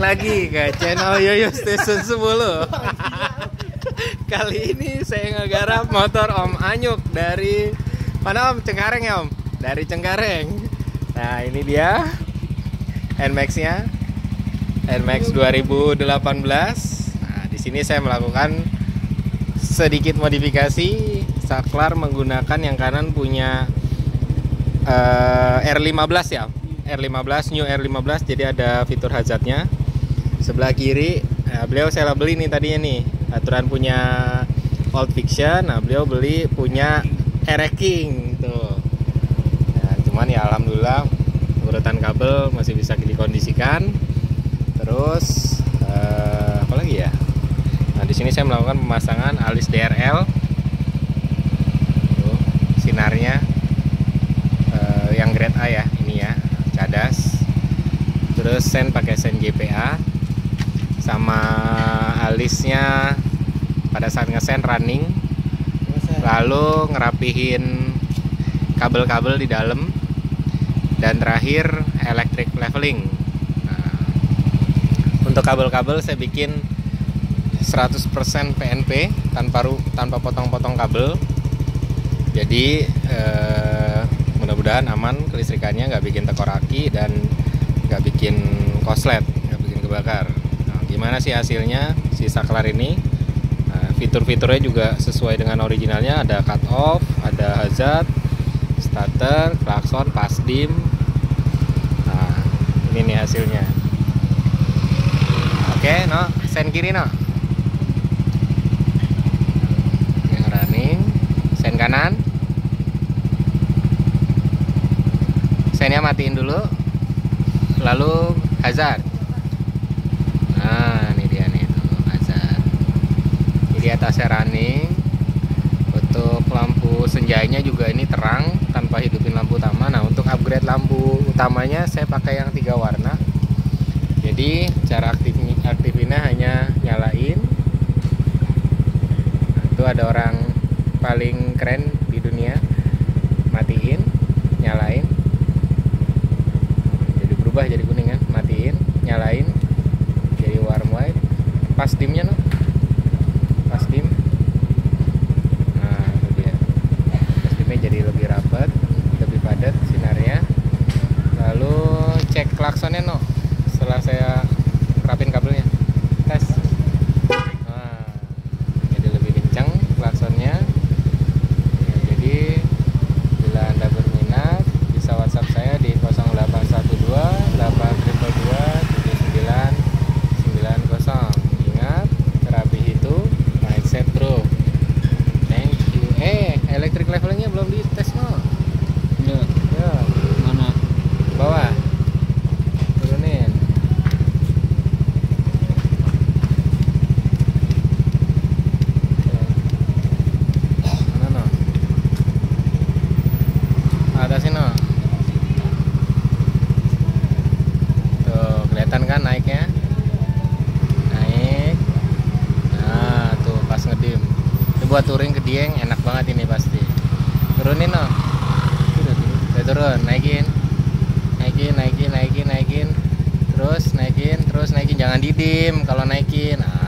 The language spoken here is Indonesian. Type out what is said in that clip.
lagi ke channel Yoyo Station 10 Kali ini saya ngegarap motor Om Anyuk dari Mana Om? Cengkareng ya Om? Dari Cengkareng. Nah ini dia NMAX nya NMAX 2018 Nah di sini saya melakukan sedikit modifikasi. Saklar menggunakan yang kanan punya uh, R15 ya R15 new R15 jadi ada fitur hazardnya sebelah kiri nah, beliau saya beli nih tadinya nih aturan punya old fiction nah beliau beli punya King tuh nah, cuman ya alhamdulillah urutan kabel masih bisa dikondisikan. Terus uh, apa lagi ya? Nah di sini saya melakukan pemasangan alis DRL tuh sinarnya uh, yang grade A ya ini ya cadas. Terus sen pakai sen GPA sama alisnya pada saat ngesen running lalu ngerapihin kabel-kabel di dalam dan terakhir electric leveling. Nah, untuk kabel-kabel saya bikin 100% PNP tanpa tanpa potong-potong kabel. Jadi eh, mudah-mudahan aman kelistrikannya nggak bikin tekor aki dan nggak bikin koslet nggak bikin kebakar gimana sih hasilnya si saklar ini? Nah, fitur-fiturnya juga sesuai dengan originalnya. Ada cut off ada hazard starter klakson pasdim. Nah ini nih hasilnya. Oke no sen kiri no. Yang running. Sen kanan. Sennya matiin dulu. Lalu hazard nah ini dia nih tuh azan ini di atasnya running untuk lampu senjanya juga ini terang tanpa hidupin lampu utama. Nah untuk upgrade lampu utamanya saya pakai yang tiga warna. Jadi cara aktif aktifinnya hanya nyalain. Itu ada orang paling keren di dunia. Matiin nyalain. Jadi berubah jadi kuning kan matiin nyalain pas dimnya no pas dim nah itu dia. Pas dimnya jadi lebih rapat lebih padat sinarnya. Lalu cek klaksonnya no setelah saya rapin kabelnya tes nah, jadi lebih kencang klaksonnya ya, jadi bila anda berminat bisa whatsapp saya di 0812 822 7990 electric levelingnya belum dites no ya, ya. mana bawah turunin mana no atasnya no tuh kelihatan kan naiknya naik nah tuh pas ngedim ini buat touring ke Dieng enak banget ini pasti. Turunin no udah turun naikin. Naikin naikin naikin naikin. Terus naikin terus naikin. Jangan didim kalau naikin. Nah,